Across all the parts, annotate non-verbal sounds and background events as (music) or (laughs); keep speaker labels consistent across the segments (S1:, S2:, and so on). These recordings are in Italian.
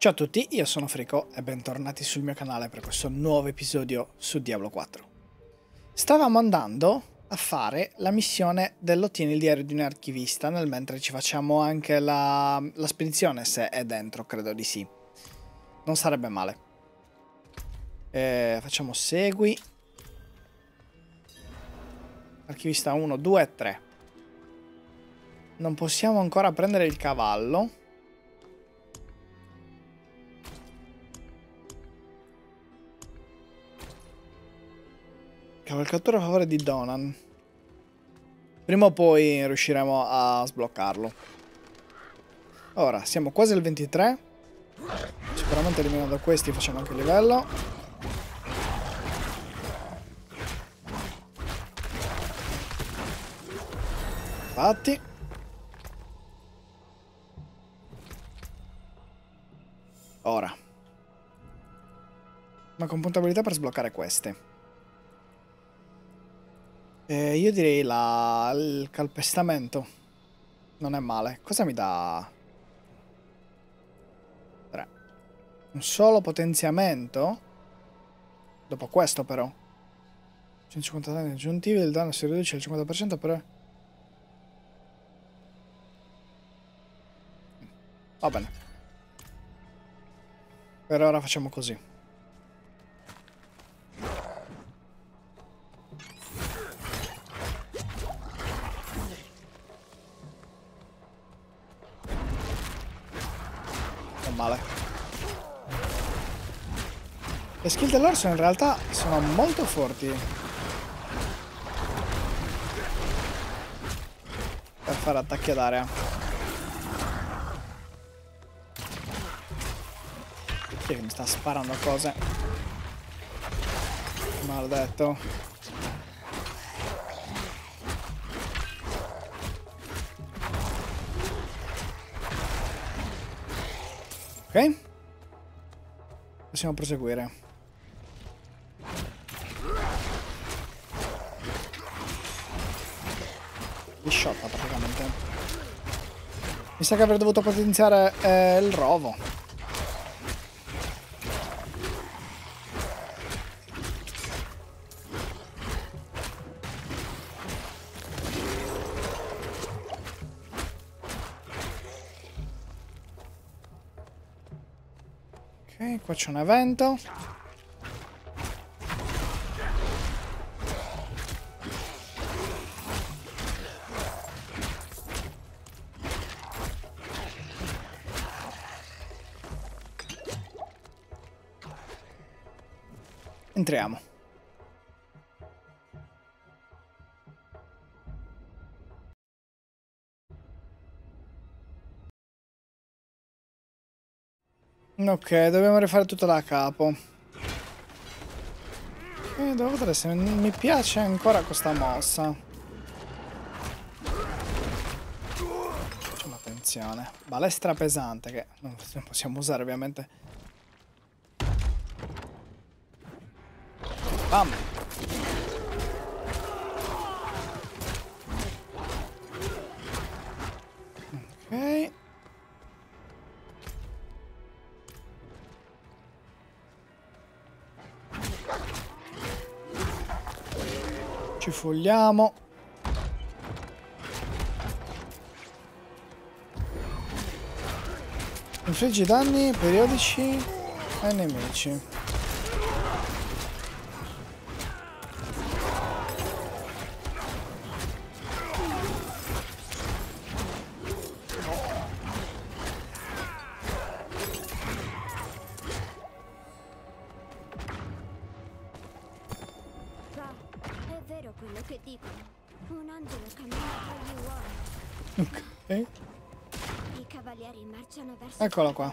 S1: Ciao a tutti, io sono Frico e bentornati sul mio canale per questo nuovo episodio su Diablo 4. Stavamo andando a fare la missione dell'ottieni il diario di un archivista, nel mentre ci facciamo anche la, la spedizione, se è dentro, credo di sì. Non sarebbe male. E facciamo segui. Archivista 1, 2 e 3. Non possiamo ancora prendere il cavallo. Cavalcatura a favore di Donan. Prima o poi riusciremo a sbloccarlo. Ora, siamo quasi al 23. Sicuramente eliminando questi facciamo anche il livello. Infatti. Ora. Ma con puntabilità per sbloccare queste. Eh, io direi la, il calpestamento. Non è male. Cosa mi dà? 3. Un solo potenziamento? Dopo questo però. 150 danni aggiuntivi, il danno si riduce al 50% per... Va bene. Per ora facciamo così. Male. Le skill dell'orso in realtà sono molto forti. Per fare attacchi ad area. Chi è che mi sta sparando cose? Maledetto. Ok. Possiamo proseguire. Di shotta praticamente. Mi sa che avrei dovuto potenziare eh, il rovo. C'è un evento. Entriamo. Ok, dobbiamo rifare tutto da capo. Eh, devo vedere se mi piace ancora questa mossa. Facciamo attenzione. Balestra pesante che non possiamo usare ovviamente. Bam! Ok. Ci fogliamo. Infliggi danni periodici ai nemici. Eccolo qua.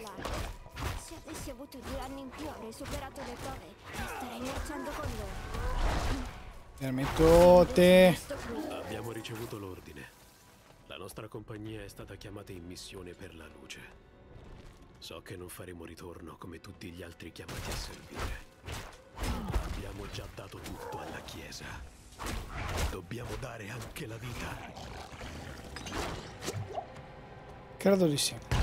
S2: Se avessi avuto due anni in più avrei superato le prove e starei marciando con loro.
S1: Fermi tutti.
S3: Abbiamo ricevuto l'ordine. La nostra compagnia è stata chiamata in missione per la luce. So che non faremo ritorno come tutti gli altri chiamati a servire. Abbiamo già dato tutto alla Chiesa. Dobbiamo dare anche la vita.
S1: Credo di sì.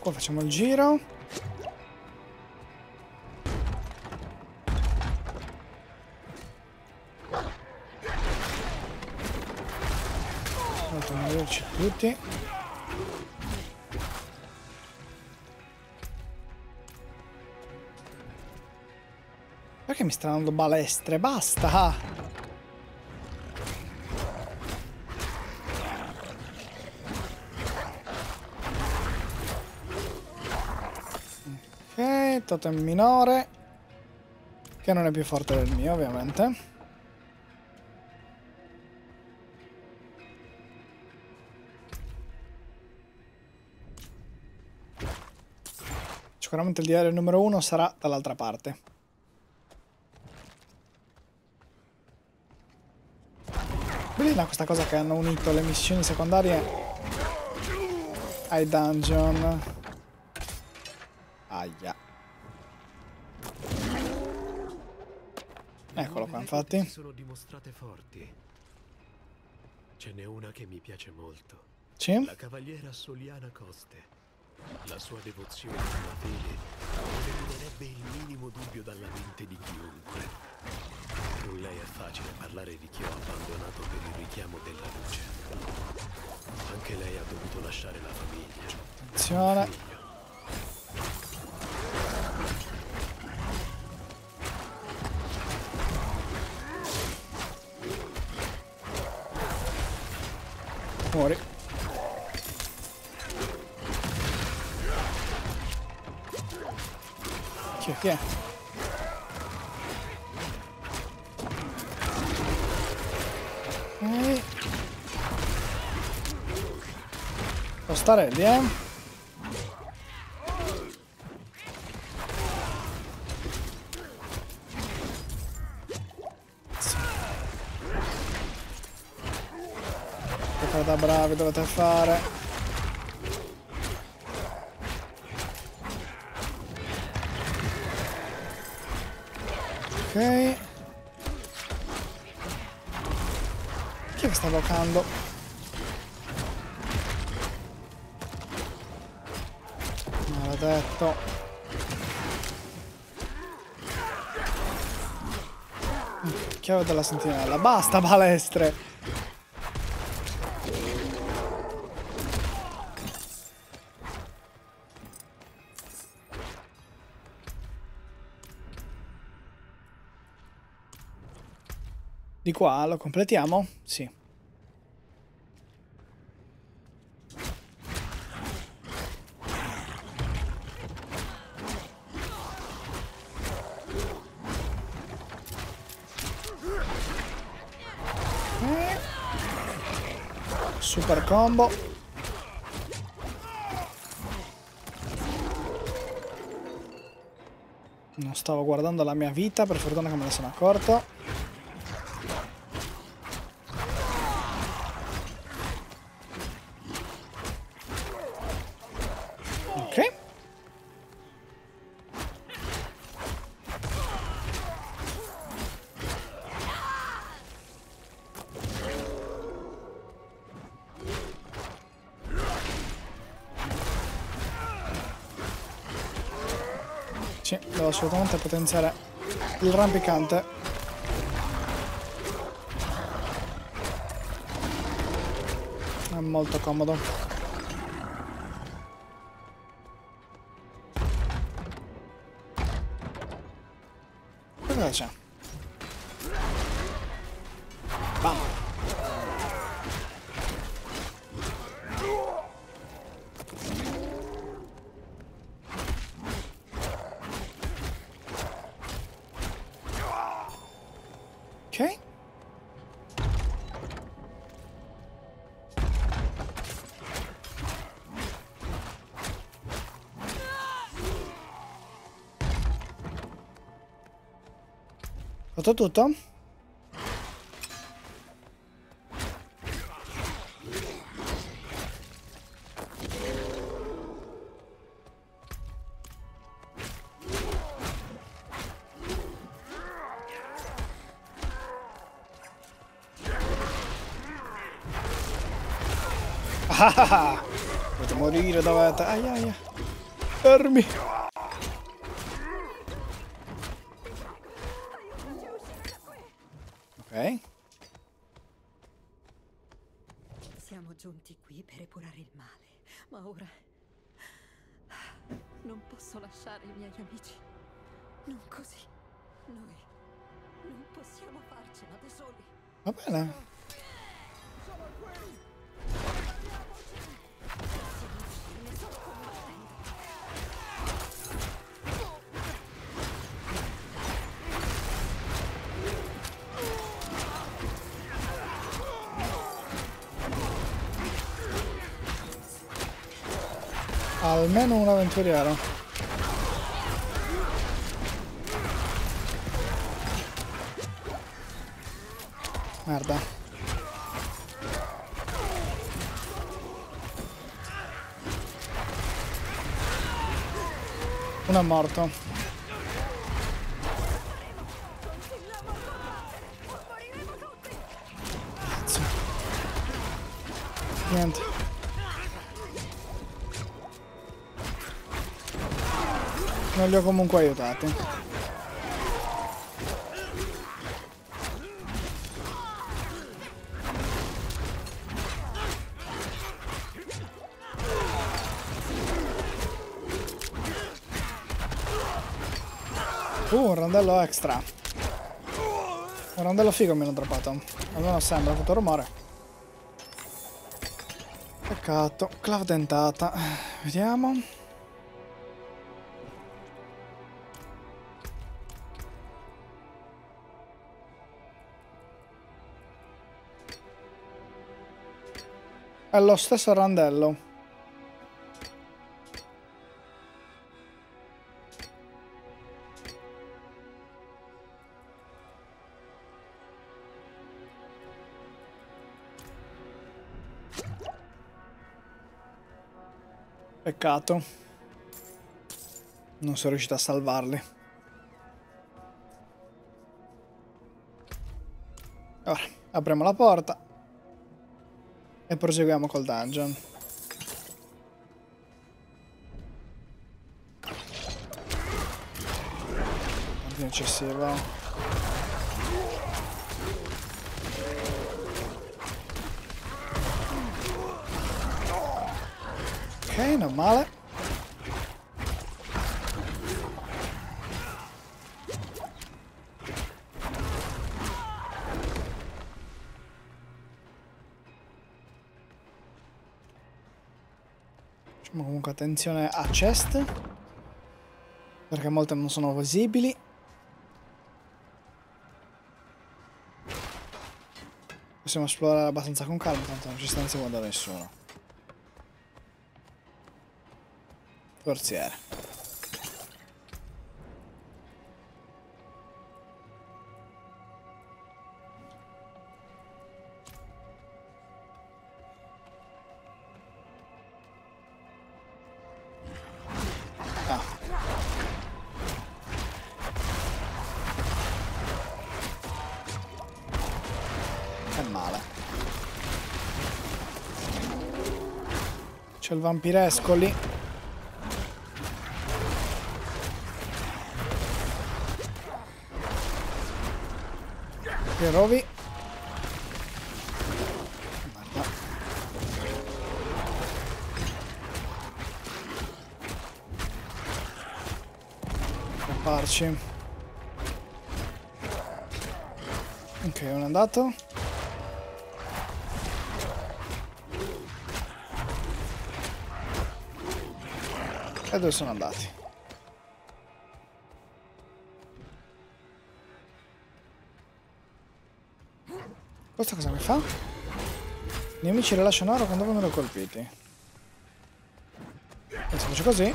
S1: Qua facciamo il giro. Fatto morirci tutti. Perché mi stanno dando balestre? Basta! Totem minore. Che non è più forte del mio, ovviamente. Sicuramente il diario numero uno sarà dall'altra parte. Bellina questa cosa che hanno unito le missioni secondarie ai dungeon. Aia. Eccolo qua, infatti.
S3: sono dimostrate forti. Ce n'è una che mi piace molto.
S1: Sì?
S3: La cavaliera Soliana Coste. La sua devozione alla fede eliminerebbe il minimo dubbio dalla mente di chiunque. Con lei è facile parlare di chi ho abbandonato per il richiamo della luce. Anche lei ha dovuto lasciare la famiglia.
S1: Attenzione. Muori. Chi è? Chi è? Stare lì, eh? Che fare da bravi dovete fare. Ok. Chi è che sta bloccando? Maledetto. Chiave della sentinella. Basta palestre. Di qua lo completiamo? Sì. Ok. Super combo. Non stavo guardando la mia vita, per fortuna che me ne sono accorto. Sì, devo assolutamente potenziare il rampicante. È molto comodo. Fatto tutto? (laughs) Ah, Dovete morire, dovete. Aia, aia. Fermi. Ok.
S4: Siamo giunti qui per epurare il male, ma ora non posso lasciare i miei amici. Non così. Noi non possiamo farcela da soli.
S1: Va bene.
S4: Ne
S1: Almeno un avventuriero. Merda. Uno è morto. Niente. Non li ho comunque aiutati. Uh, un rondello extra. Un rondello figo mi hanno droppato. Almeno sembra, ha fatto rumore. Peccato. Clav dentata. Vediamo. È lo stesso randello. Peccato. Non sono riuscito a salvarli. Ora, apriamo la porta. E proseguiamo col dungeon. Ordine eccessivo. Ok, non male. Comunque attenzione a chest. Perché molte non sono visibili. Possiamo esplorare abbastanza con calma, tanto non ci sta inseguendo nessuno. Forziere. C'è il vampiresco lì. Che rovi. Scapparci. Ok, uno è andato. E dove sono andati? Questo cosa mi fa? Gli amici rilasciano oro quando vengono colpiti. Se faccio così...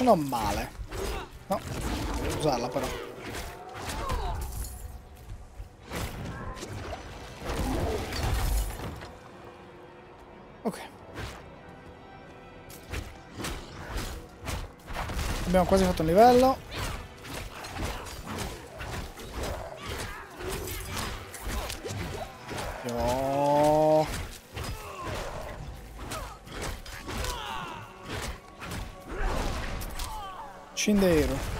S1: Facendo male. No, devo usarla però. Ok. Abbiamo quasi fatto un livello. Faxindeiro.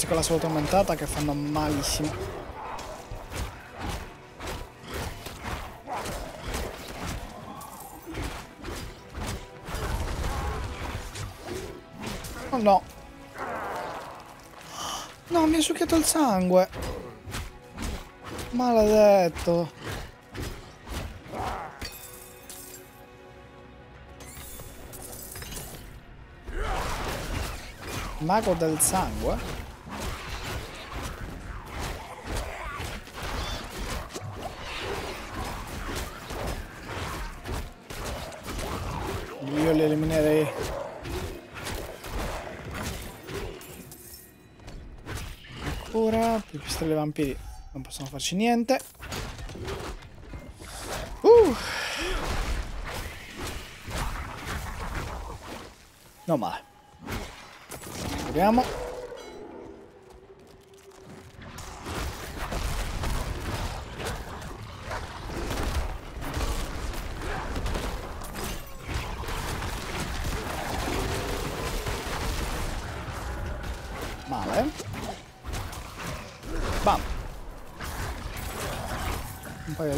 S1: Questi con la salute aumentata che fanno malissimo. Oh no. No, mi ha succhiato il sangue. Maledetto. Mago del sangue? Li eliminerei. Ora, più pistole vampiri non possono farci niente. Uh. Non male. Vediamo.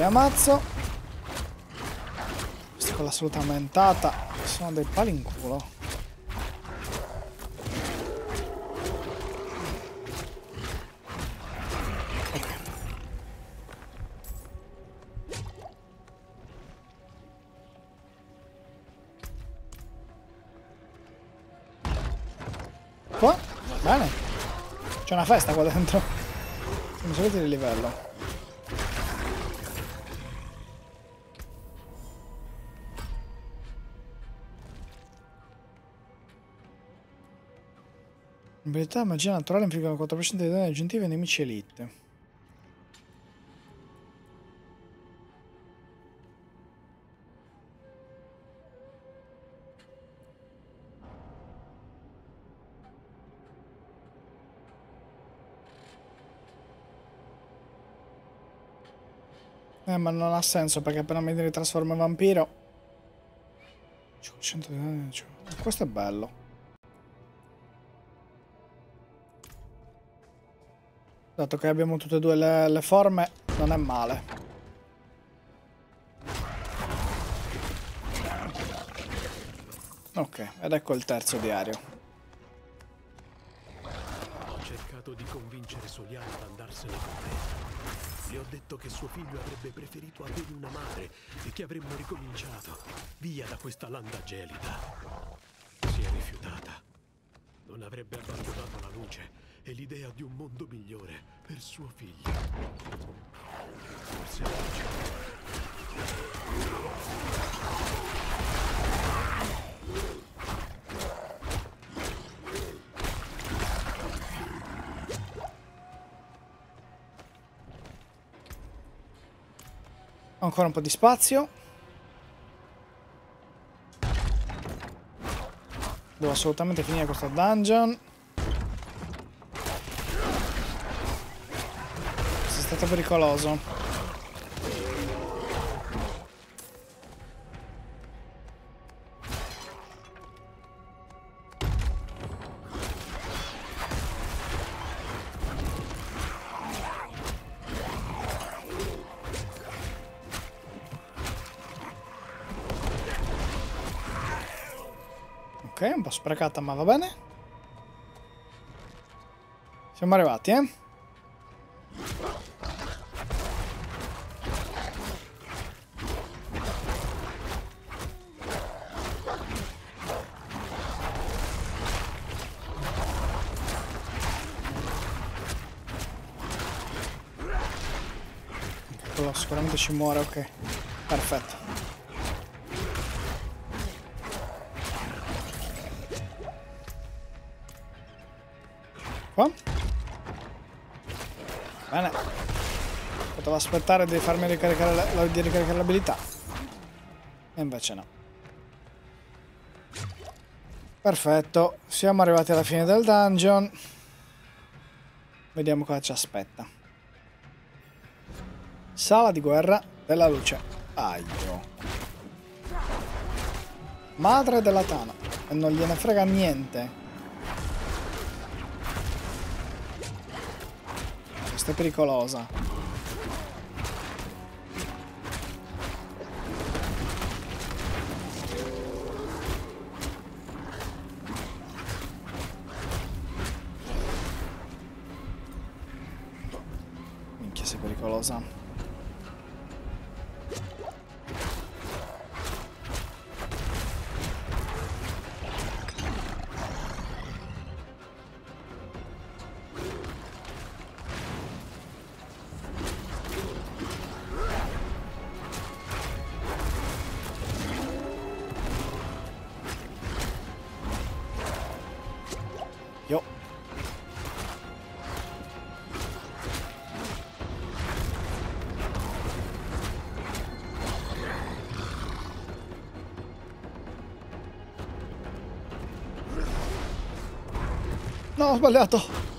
S1: Li ammazzo. Questi con la salute aumentata sono dei pali in culo. Ok. Qua? Bene. C'è una festa qua dentro. Siamo saliti di livello. Abilità magia naturale infligge il 4% di danni aggiuntivi ai nemici elite. Eh, ma non ha senso perché appena mi ritrasformo in vampiro. 500 di danni. Questo è bello. Dato che abbiamo tutte e due le, le forme, non è male. Ok, ed ecco il terzo diario.
S3: Ho cercato di convincere Soliana ad andarsene con me. Le ho detto che suo figlio avrebbe preferito avere una madre e che avremmo ricominciato. Via da questa landa gelida. Si è rifiutata. Non avrebbe abbandonato la luce e l'idea di un mondo migliore per suo figlio. Forse
S1: Ho ancora un po' di spazio. Devo assolutamente finire questo dungeon. diventa pericoloso. Ok, un po' sprecata ma va bene. Siamo arrivati, eh? Ci muore, ok. Perfetto. Qua. Bene. Potevo aspettare di farmi ricaricare l'abilità. E invece no. Perfetto. Siamo arrivati alla fine del dungeon. Vediamo cosa ci aspetta. Sala di guerra della luce. Aio. Madre della Tana. E non gliene frega niente. Questa è pericolosa. Ho sbagliato.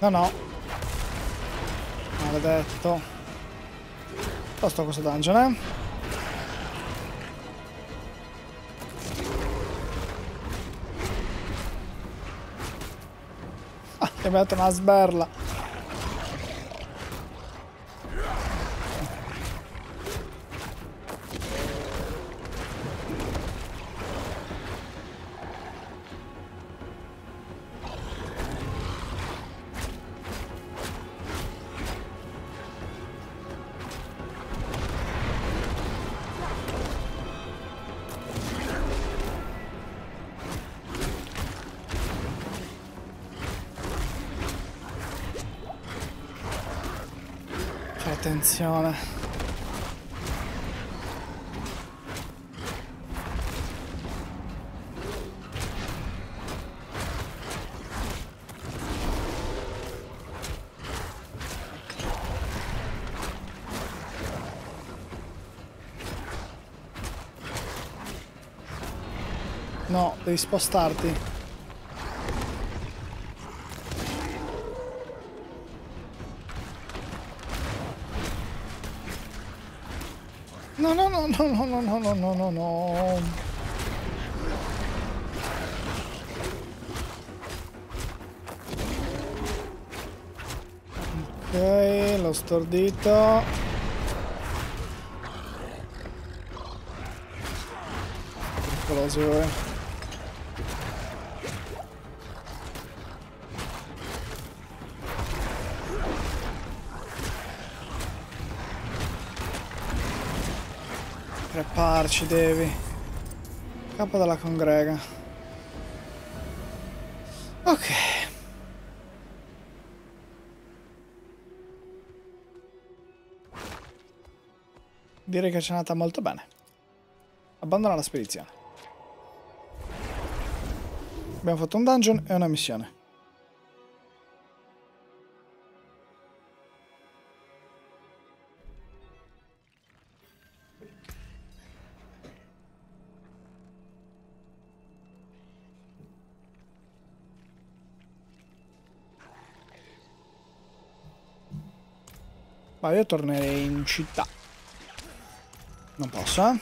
S1: No, no. Maledetto. Tosto questo dungeon, eh. mi ha detto una sberla attenzione. No, devi spostarti. No, no, no, no, no, no, no, no. Ok, l'ho stordito. Eccolo, Preparci devi. Capo della congrega. Ok. Direi che ci è andata molto bene. Abbandona la spedizione. Abbiamo fatto un dungeon e una missione. Ma io tornerei in città. Non posso, eh?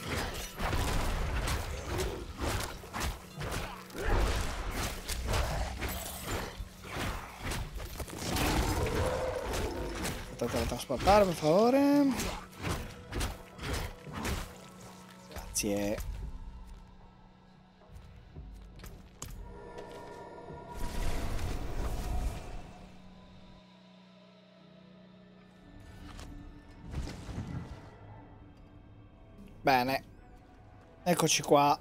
S1: Aspettate trasportare, per favore. Grazie. Bene. Eccoci qua.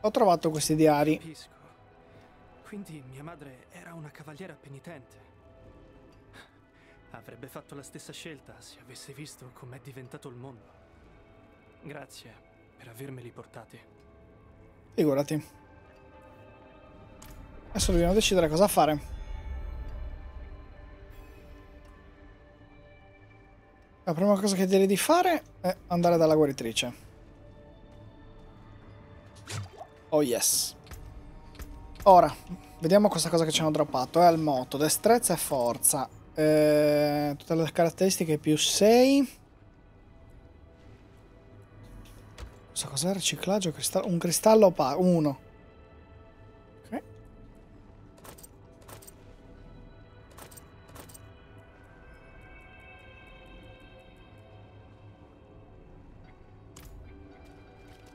S1: Ho trovato questi diari.
S5: Capisco. Quindi mia madre era una cavaliera penitente. Avrebbe fatto la stessa scelta se avesse visto com'è diventato il mondo. Grazie per avermeli portati.
S1: Figurati. Adesso dobbiamo decidere cosa fare. La prima cosa che direi di fare è andare dalla guaritrice. Oh yes. Ora, vediamo questa cosa che ci hanno droppato. È il moto, destrezza e forza. Eh, tutte le caratteristiche più 6. Cosa cos'è? Riciclaggio, cristallo, un cristallo opaco. Uno. Ok.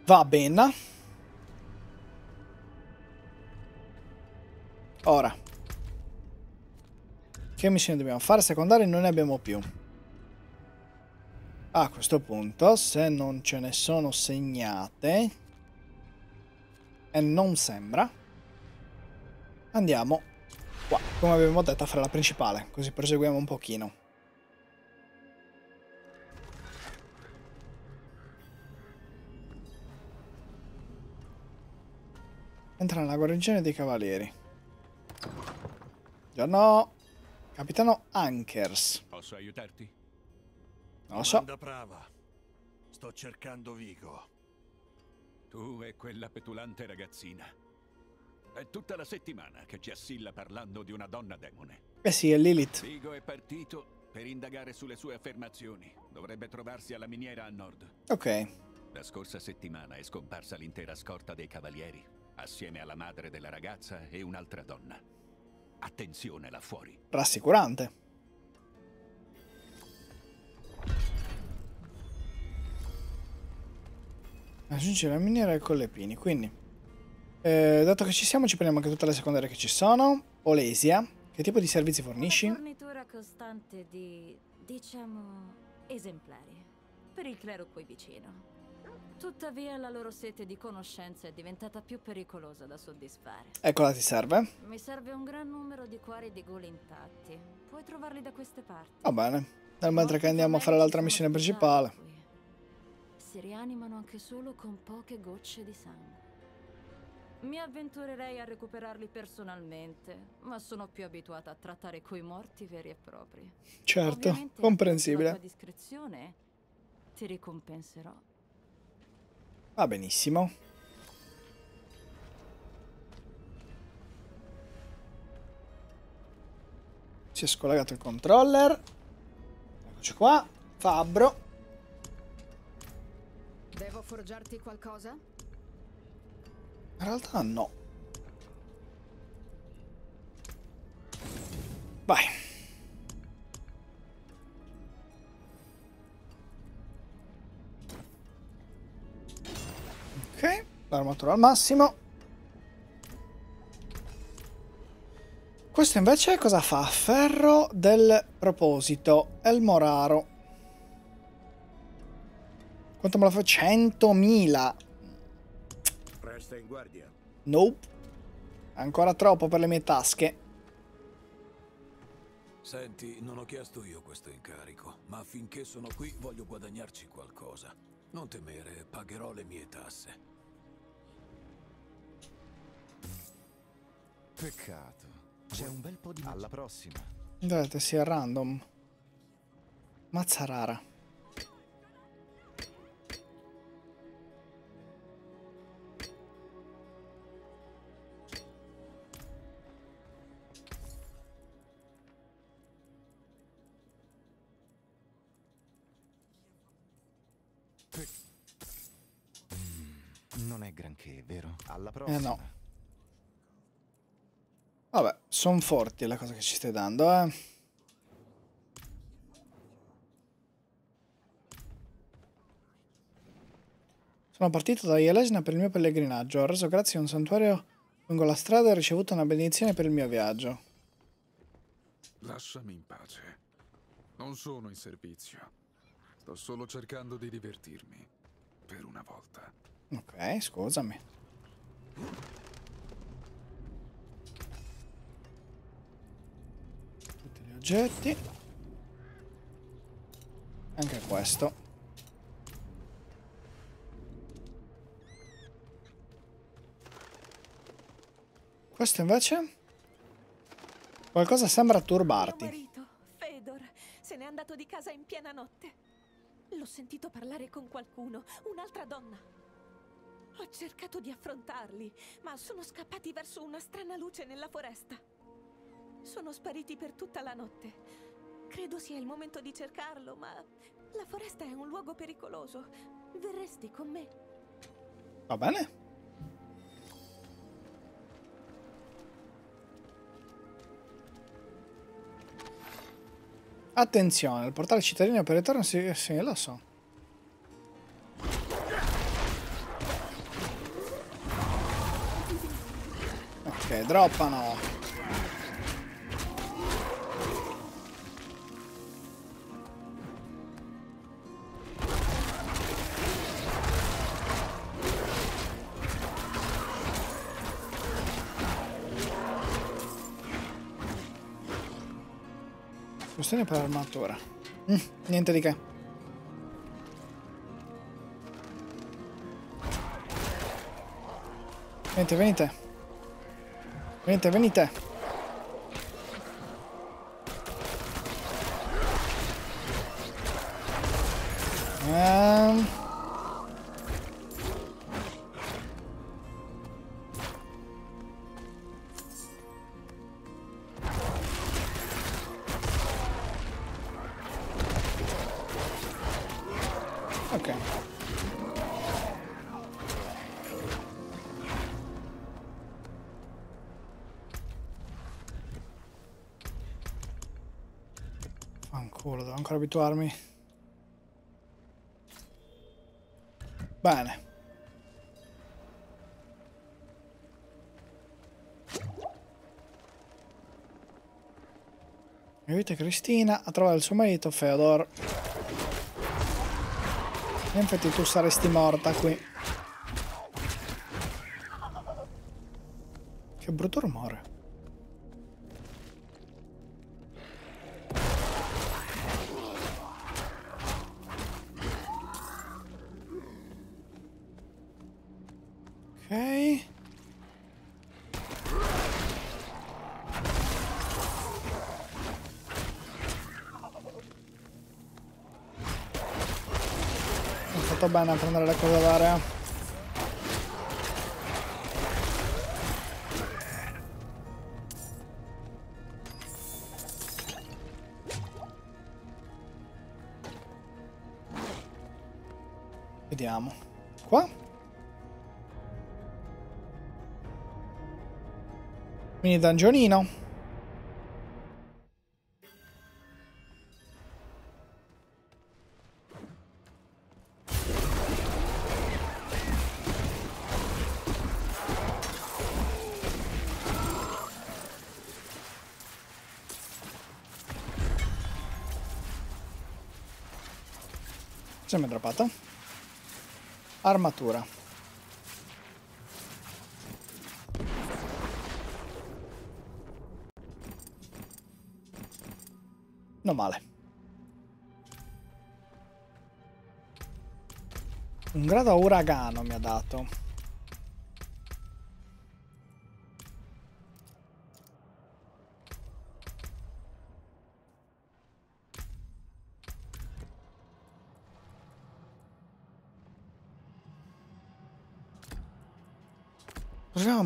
S1: Va bene. Ora. Che missione dobbiamo fare? Secondarie non ne abbiamo più. A questo punto, se non ce ne sono segnate, e non sembra, andiamo qua, come abbiamo detto, a fare la principale, così proseguiamo un pochino. Entra nella guarnigione dei cavalieri. Buongiorno, capitano Ankers.
S6: Posso aiutarti?
S1: Non lo so.
S7: Prava. Sto cercando Vigo.
S6: Tu e quella petulante ragazzina. È tutta la settimana che ci assilla parlando di una donna demone.
S1: Eh sì, è Lilith.
S6: Vigo è partito per indagare sulle sue affermazioni. Dovrebbe trovarsi alla miniera a nord.
S1: Ok.
S6: La scorsa settimana è scomparsa l'intera scorta dei cavalieri, assieme alla madre della ragazza e un'altra donna. Attenzione là fuori.
S1: Rassicurante. Raggiungi la miniera e Collepini, quindi... eh, dato che ci siamo, ci prendiamo anche tutte le secondarie che ci sono. Olesia. Che tipo di servizi fornisci?
S8: Una fornitura costante di, diciamo, esemplari. Per il clero qui vicino. Tuttavia la loro sete di conoscenza è diventata più pericolosa da soddisfare.
S1: E cosa ti serve?
S8: Mi serve un gran numero di cuori di gole intatti. Puoi trovarli da queste parti.
S1: Va bene. Nel mentre che andiamo a fare l'altra missione principale.
S8: Qui. Si rianimano anche solo con poche gocce di sangue. Mi avventurerei a recuperarli personalmente, ma sono più abituata a trattare coi morti veri e propri.
S1: Certo,
S8: Ovviamente,
S1: comprensibile.
S8: tua discrezione ti ricompenserò.
S1: Va benissimo. Si è scollegato il controller. Eccoci qua. Fabbro.
S9: Devo forgiarti qualcosa?
S1: In realtà no. Vai. Ok, l'armatura al massimo. Questo invece cosa fa? Ferro del proposito. Elmoraro. Quanto me la fa? 100.000.
S7: Resta in guardia.
S1: Nope. Ancora troppo per le mie tasche.
S10: Senti, non ho chiesto io questo incarico, ma finché sono qui voglio guadagnarci qualcosa. Non temere, pagherò le mie tasse.
S11: Peccato. C'è un bel po' di Alla prossima.
S1: Dovete sia random. Mazza rara.
S11: Mm, non è granché, vero? Alla prossima.
S1: Eh no. Vabbè, sono forti le cose che ci stai dando, eh. Sono partito da Jelesna per il mio pellegrinaggio. Ho reso grazie a un santuario lungo la strada e ho ricevuto una benedizione per il mio viaggio.
S12: Lasciami in pace. Non sono in servizio. Sto solo cercando di divertirmi. Per una volta.
S1: Ok, scusami. Tutti gli oggetti. Anche questo. Questo invece? Qualcosa sembra turbarti.
S4: marito, Fedor, se n'è andato di casa in piena notte. L'ho sentito parlare con qualcuno, un'altra donna. Ho cercato di affrontarli, ma sono scappati verso una strana luce nella foresta. Sono spariti per tutta la notte. Credo sia il momento di cercarlo, ma la foresta è un luogo pericoloso. Verresti con me?
S1: Va bene? Attenzione, il portale cittadino per ritorno si... Sì, lo so. Ok, droppano. Questione per armatura. Mm, niente di che. Venite, venite. Venite, venite. Ok. Fanculo, devo ancora abituarmi. Bene. Aiuta Cristina a trovare il suo marito Feodor. E infatti tu saresti morta qui. Che brutto rumore. Bene a prendere le cose d'area. Vediamo. Qua? Mini dungeonino. È droppato? Armatura. Non male. Un grado a uragano mi ha dato.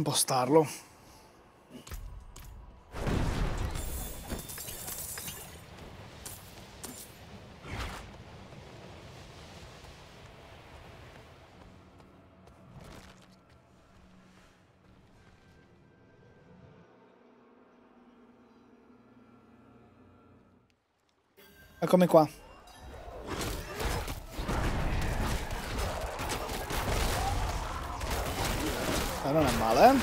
S1: impostarlo. Eccomi qua. Eh.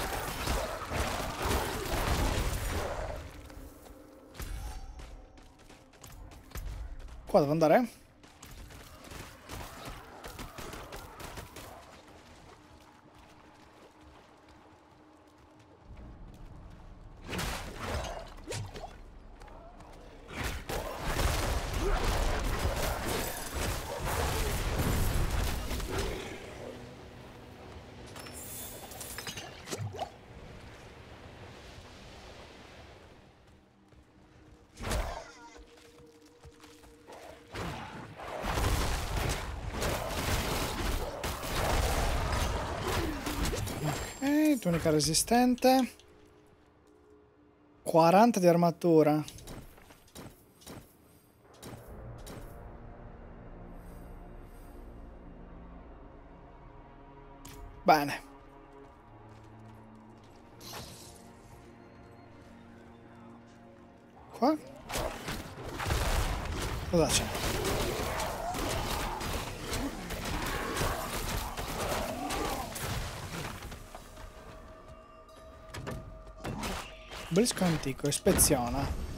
S1: Qua devo andare? Ok, tunica resistente. 40 di armatura. Bene. Antico, ispeziona.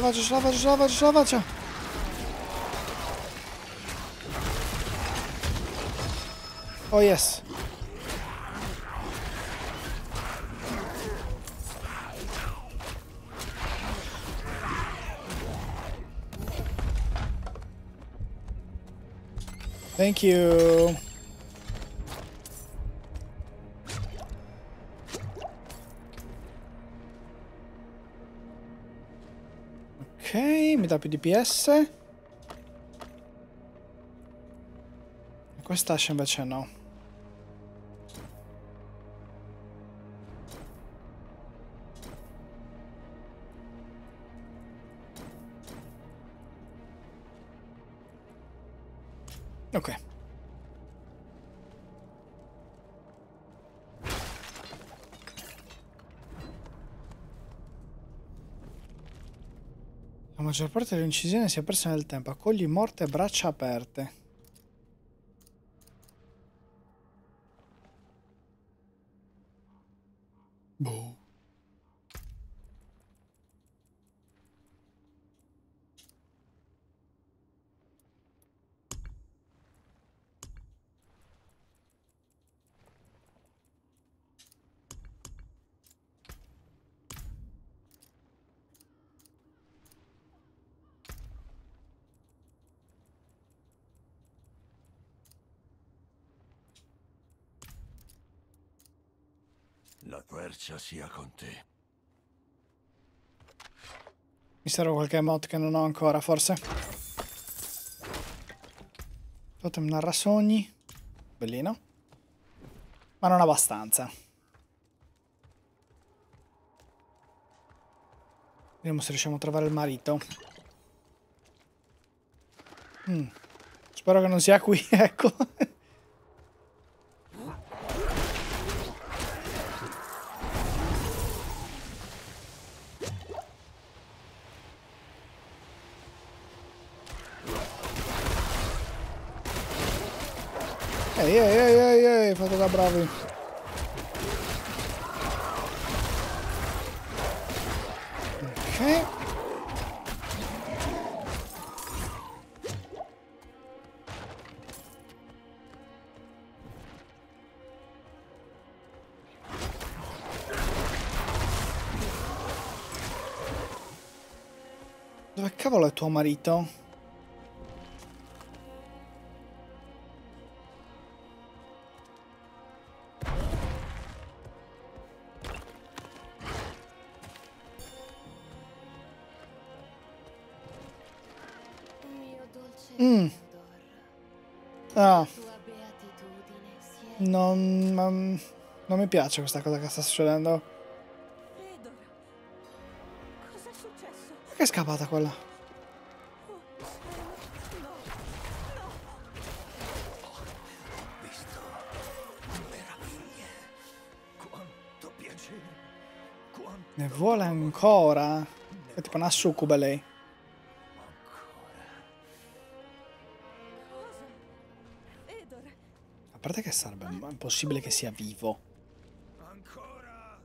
S1: Faccio, ce la faccio, ce la faccio. Oh yes. Thank you. Dà più DPS. Quest'ascia invece no. Maggior parte delle incisioni si è persa nel tempo. Accogli morte a braccia aperte. Boh.
S7: La quercia sia con te.
S1: Mi serve qualche mod che non ho ancora, forse. Totem narra sogni. Bellino. Ma non abbastanza. Vediamo se riusciamo a trovare il marito. Mm. Spero che non sia qui, (laughs) ecco. Tuo marito? Mm. Ah, non, non, non mi piace questa cosa che sta succedendo. Perché è scappata quella? Ne vuole ancora? È tipo una succube lei. A parte che sarebbe impossibile che sia vivo.
S7: ancora.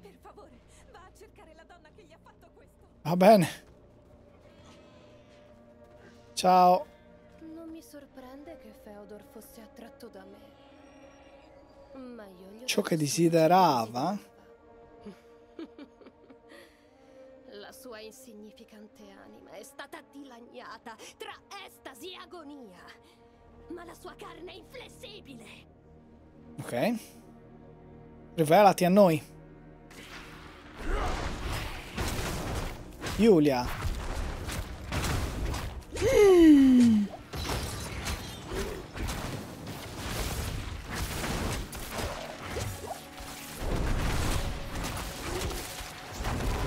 S4: per favore, va a cercare la donna che gli ha fatto questo.
S1: Va bene. Ciao.
S2: Non mi sorprende che Feodor fosse attratto da me. Ma io gli ho
S1: Ciò che desiderava?
S2: Sua insignificante anima è stata dilaniata tra estasi e agonia. Ma la sua carne è inflessibile.
S1: Ok. Rivelati a noi. Giulia.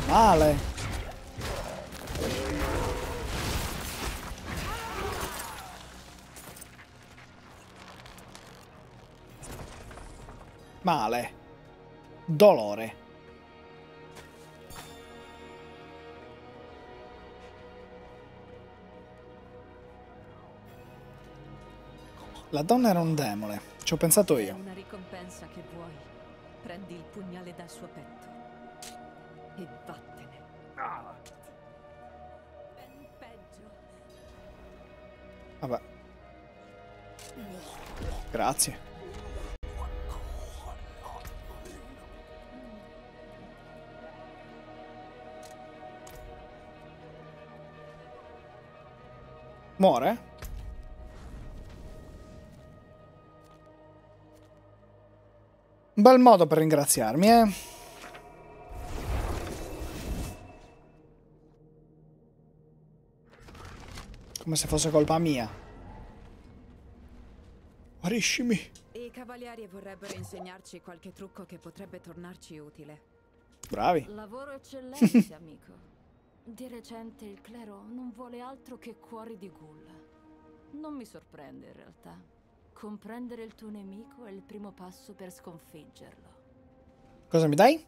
S1: Male. Male. Dolore. La donna era un demone. Ci ho pensato io.
S8: una ricompensa che vuoi. Prendi il pugnale dal suo petto. E vattene.
S4: Ben peggio.
S1: Vabbè. Grazie. Muore? Un bel modo per ringraziarmi, eh? Come se fosse colpa mia. Guariscimi.
S13: I cavalieri vorrebbero insegnarci qualche trucco che potrebbe tornarci utile.
S1: Bravi.
S8: Lavoro eccellente, (laughs) amico. Di recente il clero non vuole altro che cuori di ghoul. Non mi sorprende in realtà. Comprendere il tuo nemico è il primo passo per sconfiggerlo.
S1: Cosa mi dai?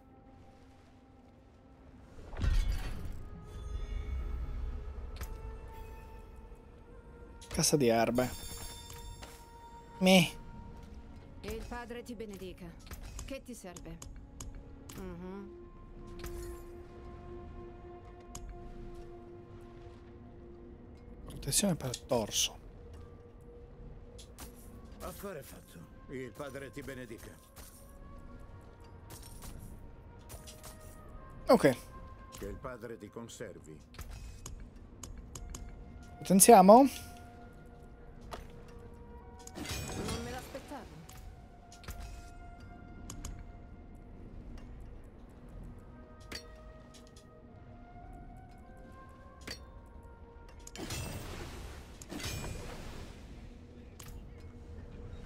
S1: Cassa di erbe. Mi.
S13: Il padre ti benedica. Che ti serve? Mhm.
S1: Protezione per torso.
S14: Affare fatto. Il padre ti benedica.
S1: Ok.
S14: Che il padre ti conservi.
S1: Potenziamo?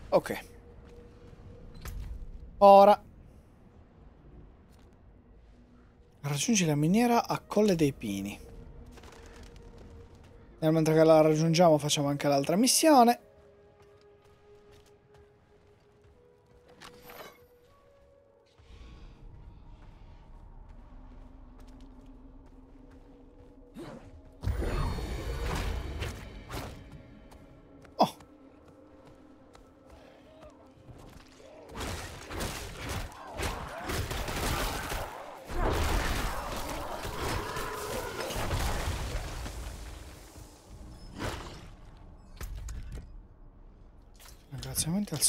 S1: Ok. Ora. Raggiungi la miniera a Colle dei Pini. Nel mentre la raggiungiamo facciamo anche l'altra missione.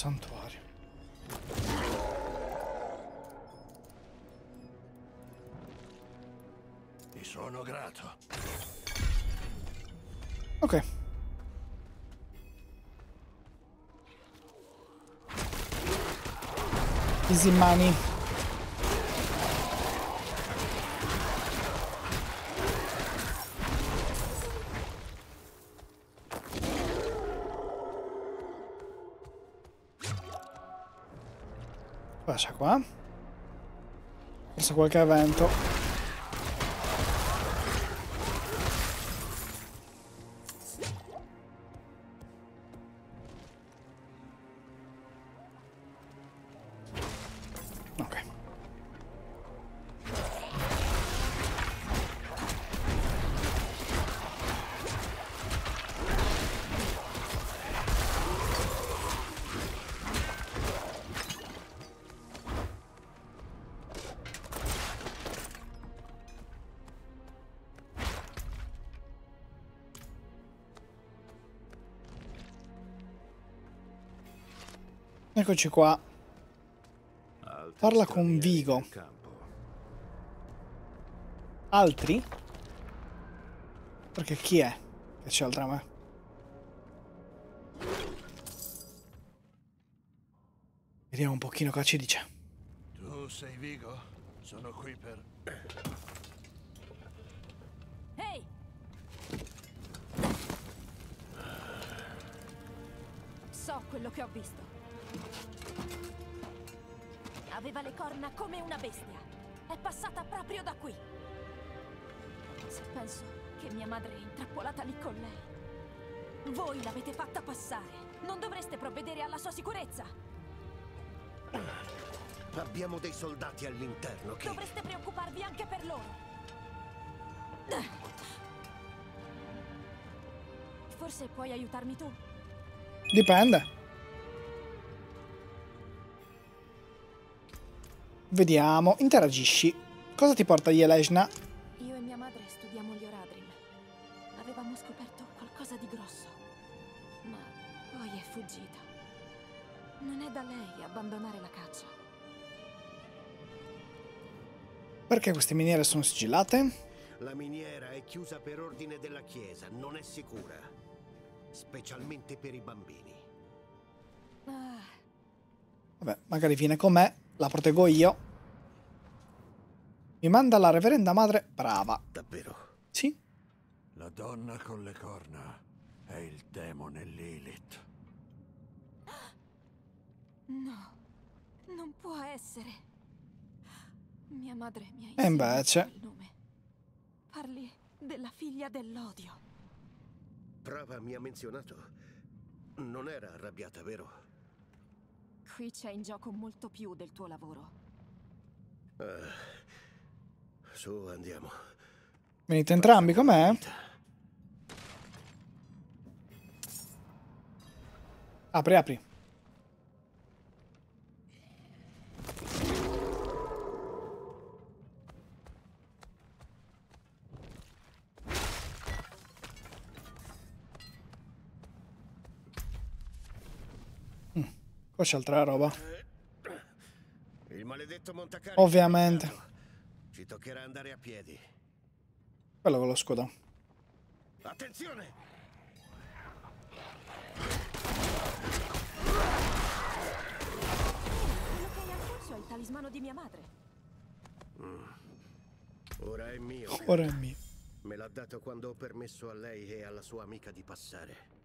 S1: Santuario.
S7: Ti sono grato.
S1: Ok. Easy money. Qua. Forse qualche evento. Eccoci qua. Parla con Vigo. Altri? Perché chi è che c'è oltre a me? Vediamo un pochino cosa ci dice.
S7: Tu sei Vigo? Sono qui per...
S4: Ehi! So quello che ho visto. Aveva le corna come una bestia. È passata proprio da qui. Se penso che mia madre è intrappolata lì con lei. Voi l'avete fatta passare. Non dovreste provvedere alla sua sicurezza.
S15: Abbiamo dei soldati all'interno che...
S4: Dovreste preoccuparvi anche per loro. Forse puoi aiutarmi tu?
S1: Dipende. Vediamo, interagisci. Cosa ti porta Yeleshna?
S4: Io e mia madre studiamo gli Oradrim. Avevamo scoperto qualcosa di grosso. Ma poi è fuggita. Non è da lei abbandonare la caccia.
S1: Perché queste miniere sono sigillate?
S15: La miniera è chiusa per ordine della chiesa, non è sicura. Specialmente per i bambini.
S4: Ah,
S1: Vabbè, magari viene con me, la proteggo io. Mi manda la reverenda madre brava.
S15: Davvero?
S1: Sì?
S7: La donna con le corna è il demone Lilith.
S4: no, non può essere. Mia madre mi ha
S1: E
S4: insegnato
S1: invece,
S4: il nome. Parli della figlia dell'odio.
S15: Prava mi ha menzionato. Non era arrabbiata, vero?
S4: Qui c'è in gioco molto più del tuo lavoro.
S15: Ah, su, andiamo.
S1: venite entrambi con me? Apri, apri. Qua c'è altra roba.
S15: Il maledetto Montacarlo.
S1: Ovviamente.
S15: Ci toccherà andare a piedi.
S1: Quello con lo scudo.
S15: Attenzione!
S4: Quello il talismano di mia madre.
S15: Mm. Ora è mio.
S1: Ora è mio.
S15: Me l'ha dato quando ho permesso a lei e alla sua amica di passare.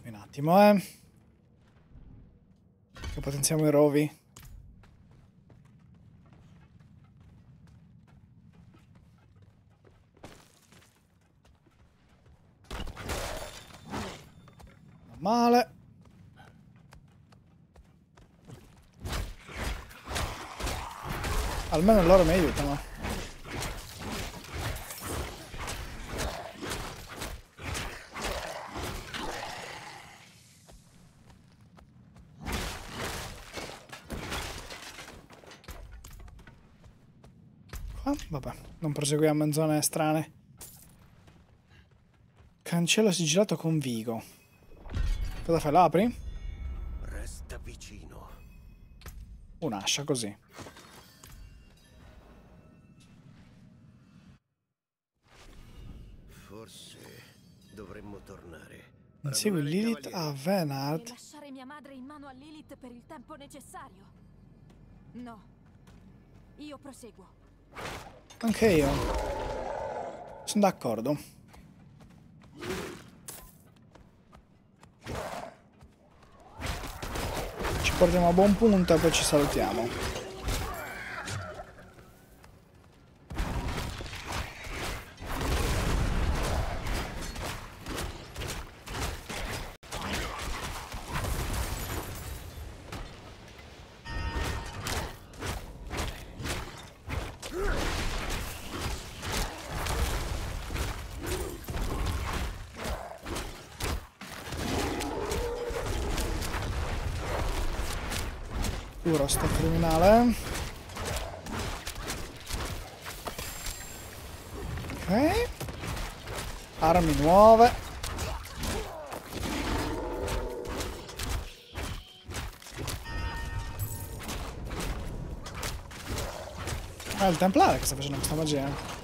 S1: Aspettatemi un attimo, eh. Che potenziamo i rovi. Male. Almeno loro mi aiutano. Qua? Vabbè, non proseguiamo in zone strane. Cancello sigillato con Vigo. Cosa fai? Lo apri?
S15: Resta vicino.
S1: Un'ascia così.
S15: Forse dovremmo tornare.
S1: Insegui Lilith a Venard.
S8: E lasciare mia madre in mano a Lilith per il tempo necessario? No. Io proseguo.
S1: Anche io. Sono d'accordo. Ci portiamo a buon punto e poi ci salutiamo. Puro sto criminale. Ok. Armi nuove. Ah, il templare che sta facendo questa magia.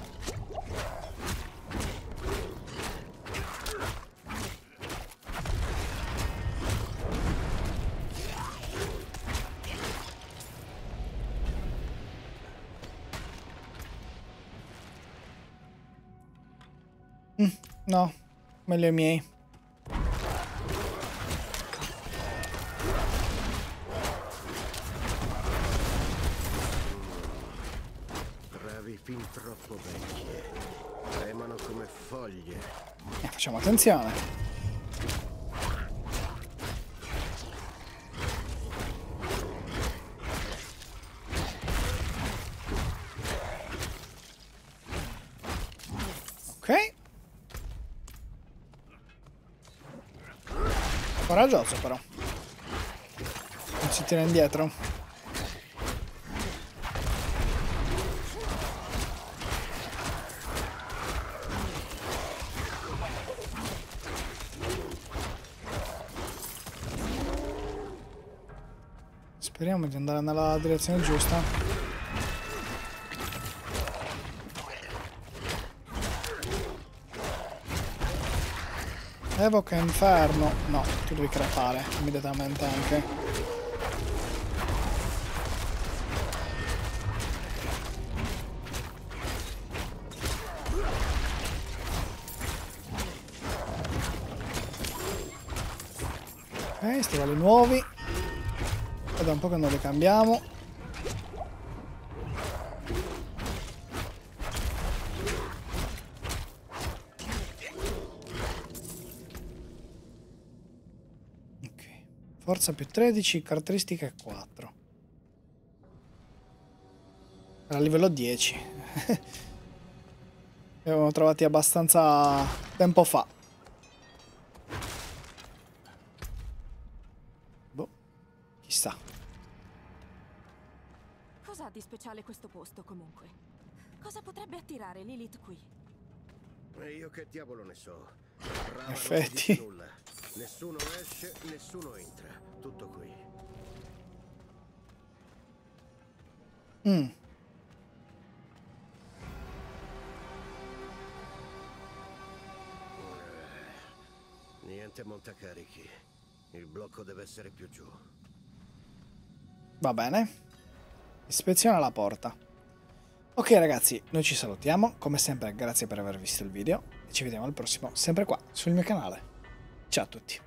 S1: Meglio i miei.
S15: Travi fin troppo vecchie. Tremano come foglie.
S1: Eh, facciamo attenzione. Coraggioso però. Non si tira indietro. Speriamo di andare nella direzione giusta. Evoca inferno. No, tu devi crepare immediatamente anche. Ok, stivali nuovi. È da un po' che non li cambiamo. Forza più 13, caratteristiche 4. Era livello 10. (laughs) Li avevamo trovati abbastanza tempo fa. Boh, chissà.
S8: Cos'ha di speciale questo posto comunque? Cosa potrebbe attirare Lilith qui?
S15: E io che diavolo ne so. Brava
S1: In effetti.
S15: Nessuno esce, nessuno entra. Tutto qui.
S1: Mm.
S15: Niente montacarichi. Il blocco deve essere più giù.
S1: Va bene. Ispeziona la porta. Ok ragazzi, noi ci salutiamo. Come sempre grazie per aver visto il video. E ci vediamo al prossimo, sempre qua, sul mio canale. Ciao a tutti.